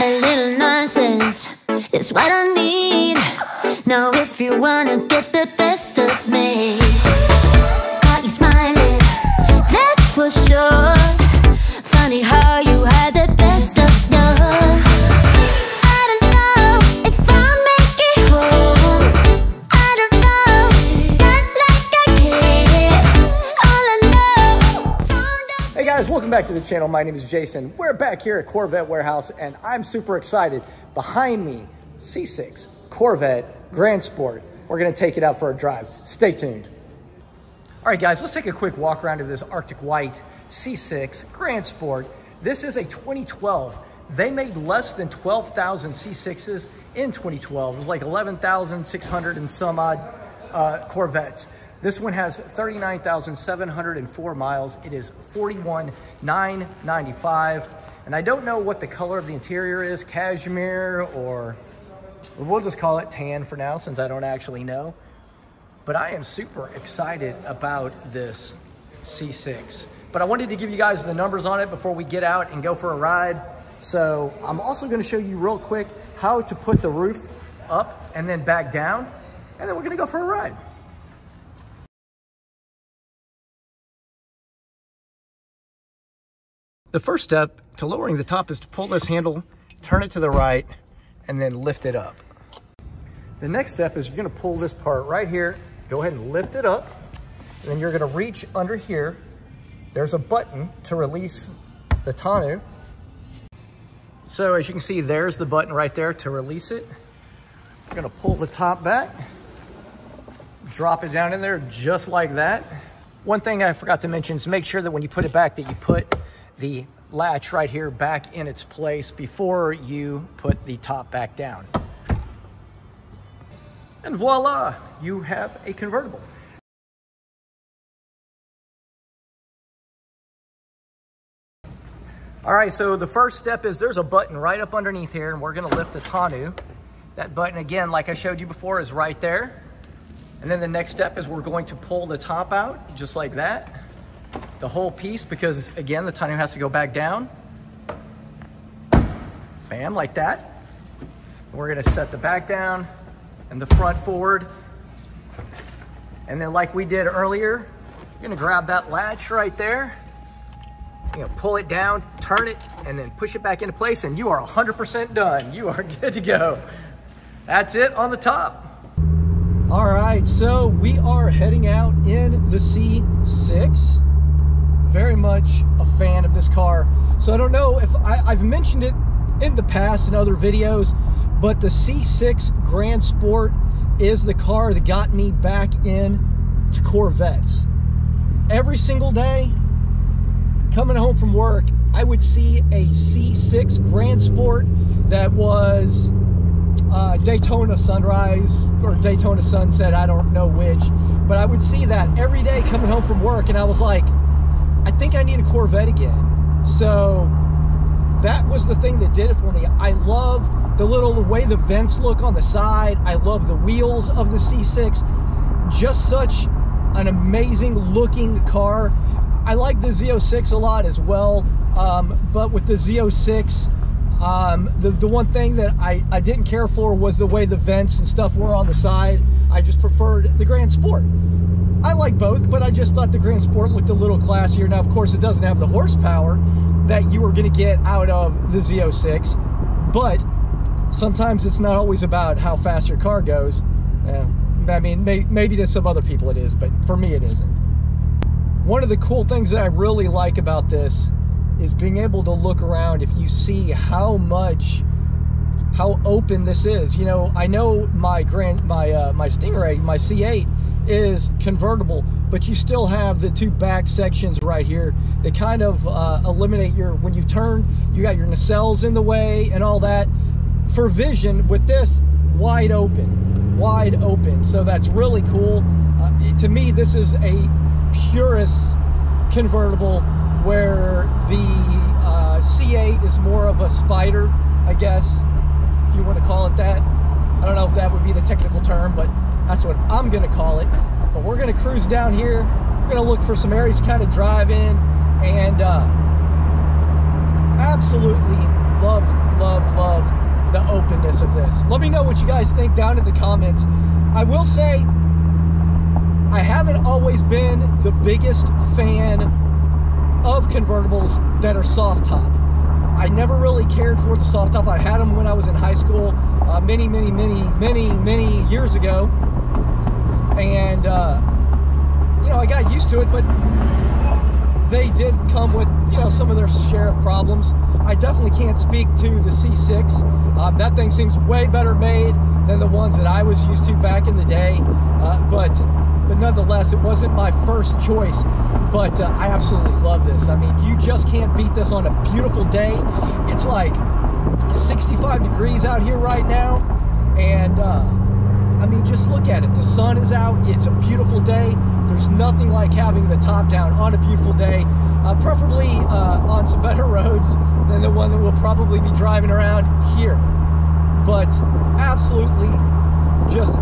A little nonsense is what I need. Now, if you wanna get the best of me, guys, welcome back to the channel. My name is Jason. We're back here at Corvette Warehouse and I'm super excited. Behind me, C6 Corvette Grand Sport. We're gonna take it out for a drive. Stay tuned. All right guys, let's take a quick walk around of this Arctic White C6 Grand Sport. This is a 2012. They made less than 12,000 C6s in 2012. It was like 11,600 and some odd uh, Corvettes. This one has 39,704 miles. It is 41,995. And I don't know what the color of the interior is, cashmere or we'll just call it tan for now since I don't actually know. But I am super excited about this C6. But I wanted to give you guys the numbers on it before we get out and go for a ride. So I'm also gonna show you real quick how to put the roof up and then back down. And then we're gonna go for a ride. The first step to lowering the top is to pull this handle, turn it to the right, and then lift it up. The next step is you're gonna pull this part right here, go ahead and lift it up, and then you're gonna reach under here. There's a button to release the tonneau. So as you can see, there's the button right there to release it. You're gonna pull the top back, drop it down in there just like that. One thing I forgot to mention is make sure that when you put it back that you put the latch right here back in its place before you put the top back down. And voila, you have a convertible. All right, so the first step is there's a button right up underneath here and we're gonna lift the tonneau. That button again, like I showed you before, is right there. And then the next step is we're going to pull the top out just like that. The whole piece, because again, the tonneau has to go back down. Bam, like that. We're gonna set the back down and the front forward. And then like we did earlier, you're gonna grab that latch right there. You're gonna pull it down, turn it, and then push it back into place and you are 100% done. You are good to go. That's it on the top. All right, so we are heading out in the C6. Very much a fan of this car. So I don't know if I, I've mentioned it in the past in other videos, but the C6 Grand Sport is the car that got me back in to Corvettes. Every single day, coming home from work, I would see a C6 Grand Sport that was uh, Daytona Sunrise or Daytona Sunset, I don't know which, but I would see that every day coming home from work, and I was like, I think I need a Corvette again. So that was the thing that did it for me. I love the little the way the vents look on the side. I love the wheels of the C6. Just such an amazing looking car. I like the Z06 a lot as well, um, but with the Z06, um, the, the one thing that I, I didn't care for was the way the vents and stuff were on the side. I just preferred the Grand Sport. I like both, but I just thought the Grand Sport looked a little classier. Now, of course, it doesn't have the horsepower that you were going to get out of the Z06, but sometimes it's not always about how fast your car goes. Uh, I mean, may, maybe to some other people it is, but for me it isn't. One of the cool things that I really like about this is being able to look around if you see how much how open this is you know i know my grand my uh, my stingray my c8 is convertible but you still have the two back sections right here that kind of uh, eliminate your when you turn you got your nacelles in the way and all that. For vision with this wide open wide open. So that's really cool. Uh, to me this is a purist convertible where the uh, C8 is more of a spider, I guess, if you want to call it that. I don't know if that would be the technical term, but that's what I'm to call it. But we're to cruise down here. We're to look for some areas to kind of drive in and uh, absolutely love, love, love the openness of this. Let me know what you guys think down in the comments. I will say, I haven't always been the biggest fan of convertibles that are soft top. I never really cared for the soft top. I had them when I was in high school, uh, many, many, many, many, many years ago, and uh, you know I got used to it. But they did come with you know some of their share of problems. I definitely can't speak to the C6. Um, that thing seems way better made than the ones that I was used to back in the day. Uh, but but nonetheless, it wasn't my first choice. But uh, I absolutely love this. I mean, you just can't beat this on a beautiful day. It's like 65 degrees out here right now, and uh, I mean, just look at it. The sun is out. It's a beautiful day. There's nothing like having the top down on a beautiful day, uh, preferably uh, on some better roads than the one that we'll probably be driving around here. But absolutely just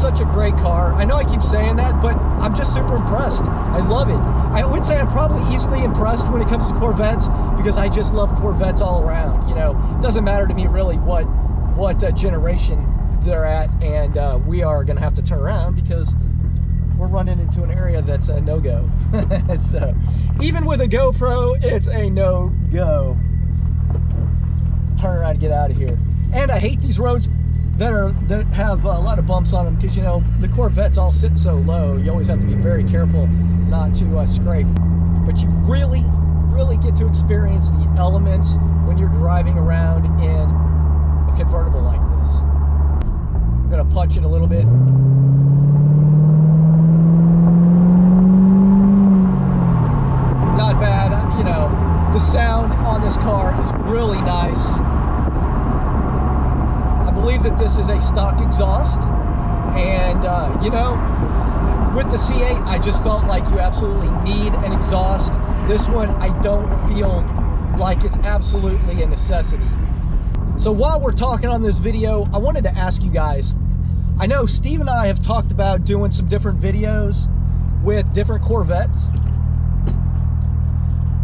such a great car. I know I keep saying that, but I'm just super impressed. I love it. I would say I'm probably easily impressed when it comes to Corvettes because I just love Corvettes all around. You know, it doesn't matter to me really what what uh, generation they're at, and uh, we are going to have to turn around because we're running into an area that's a no-go. so even with a GoPro, it's a no-go. Turn around get out of here. And I hate these roads that are that have a lot of bumps on them because you know the Corvettes all sit so low. You always have to be very careful not to uh, scrape. But you really, really get to experience the elements when you're driving around in a convertible like I'm gonna punch it a little bit. Not bad, you know. The sound on this car is really nice. I believe that this is a stock exhaust, and uh, you know, with the C8, I just felt like you absolutely need an exhaust. This one, I don't feel like it's absolutely a necessity. So while we're talking on this video, I wanted to ask you guys, I know Steve and I have talked about doing some different videos with different Corvettes.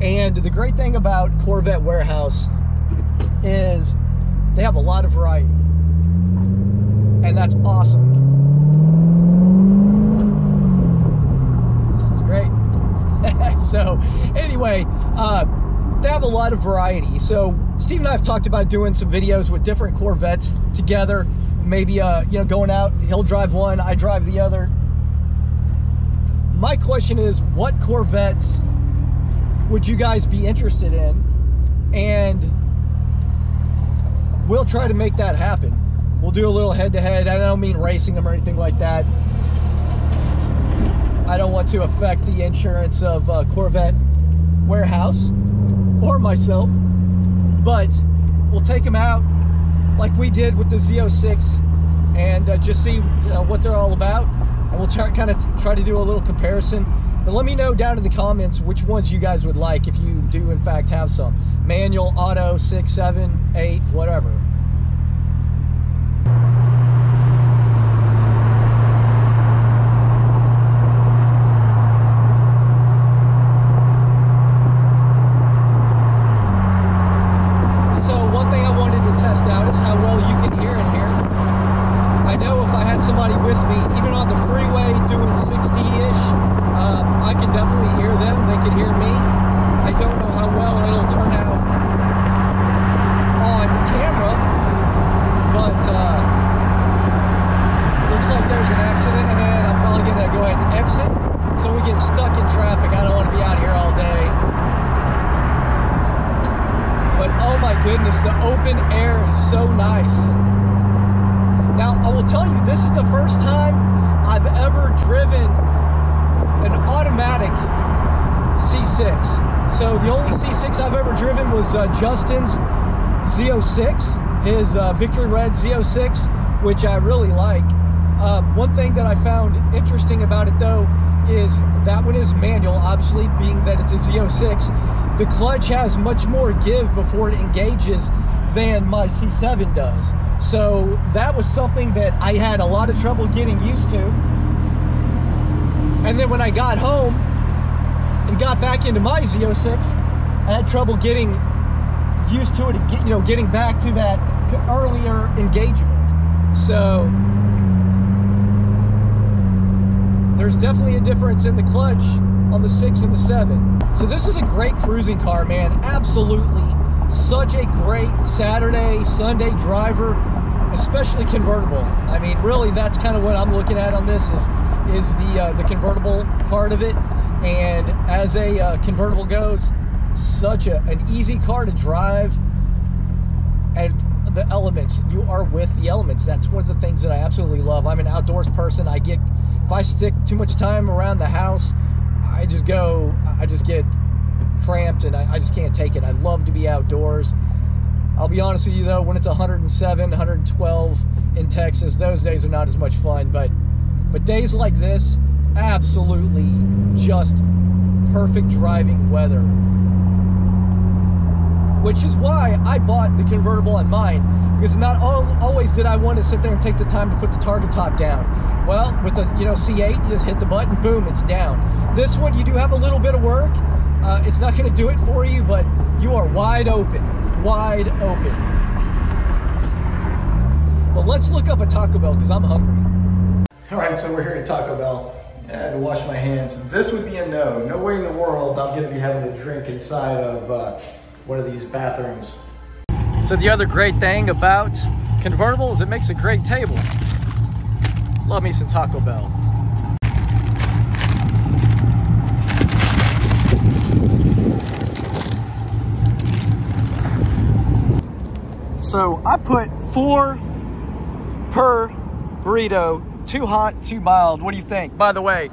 And the great thing about Corvette Warehouse is they have a lot of variety. And that's awesome. Sounds great. so anyway, uh, they have a lot of variety. So Steve and I have talked about doing some videos with different Corvettes together. Maybe uh, you know, going out, he'll drive one, I drive the other. My question is, what Corvettes would you guys be interested in? And we'll try to make that happen. We'll do a little head-to-head. -head. I don't mean racing them or anything like that. I don't want to affect the insurance of uh, Corvette Warehouse or myself, but we'll take them out like we did with the Z06 and uh, just see you know what they're all about. And we'll try, kind of try to do a little comparison. But let me know down in the comments which ones you guys would like if you do in fact have some. Manual auto six seven eight whatever goodness, the open air is so nice. Now, I will tell you, this is the first time I've ever driven an automatic C6. So the only C6 I've ever driven was uh, Justin's Z06, his uh, Victory Red Z06, which I really like. Uh, one thing that I found interesting about it though is that one is manual, obviously being that it's a Z06 the clutch has much more give before it engages than my C7 does. So that was something that I had a lot of trouble getting used to. And then when I got home and got back into my Z06, I had trouble getting used to it, you know, getting back to that earlier engagement. So there's definitely a difference in the clutch on the six and the seven. So this is a great cruising car, man. Absolutely. Such a great Saturday, Sunday driver, especially convertible. I mean, really, that's kind of what I'm looking at on this is is the uh, the convertible part of it. And as a uh, convertible goes, such a, an easy car to drive. And the elements, you are with the elements. That's one of the things that I absolutely love. I'm an outdoors person. I get, if I stick too much time around the house, I just go, I just get cramped and I, I just can't take it. I love to be outdoors. I'll be honest with you though, when it's 107, 112 in Texas, those days are not as much fun. But but days like this, absolutely just perfect driving weather. Which is why I bought the convertible on mine. Because not all, always did I want to sit there and take the time to put the targa top down. Well, with the you know C8, you just hit the button, boom, it's down. This one, you do have a little bit of work. Uh, it's not going to do it for you, but you are wide open, wide open. But let's look up a Taco Bell because I'm hungry. All right, so we're here at Taco Bell. I had to wash my hands. This would be a no. No way in the world I'm gonna be having a drink inside of uh, one of these bathrooms. So the other great thing about convertibles, it makes a great table. Love me some Taco Bell. So I put four per burrito too hot, too mild. What do you think? By the way,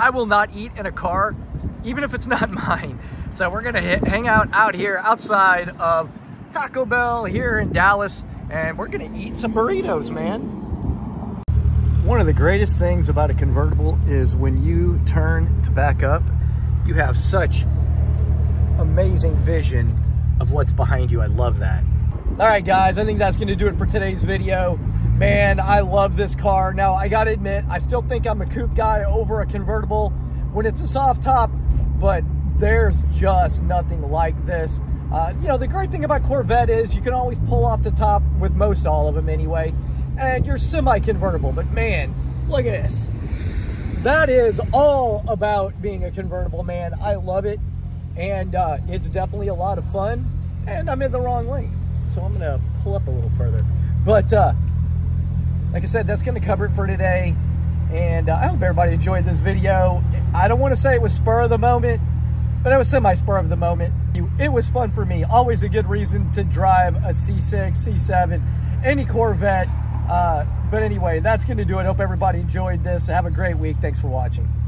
I will not eat in a car, even if it's not mine. So we're gonna hit, hang out out here outside of Taco Bell here in Dallas, and we're gonna eat some burritos, man. One of the greatest things about a convertible is when you turn to back up, you have such amazing vision of what's behind you. I love that. All right, guys, I think that's gonna do it for today's video. Man, I love this car. Now, I gotta admit, I still think I'm a coupe guy over a convertible when it's a soft top, but there's just nothing like this. Uh, you know, the great thing about Corvette is you can always pull off the top with most all of them anyway, and you're semi-convertible, but man, look at this. That is all about being a convertible, man. I love it, and uh, it's definitely a lot of fun, and I'm in the wrong lane, so I'm gonna pull up a little further. But uh, like I said, that's going to cover it for today. And uh, I hope everybody enjoyed this video. I don't want to say it was spur of the moment, but it was semi-spur of the moment. It was fun for me. Always a good reason to drive a C6, C7, any Corvette. Uh, but anyway, that's going to do it. Hope everybody enjoyed this. Have a great week. Thanks for watching.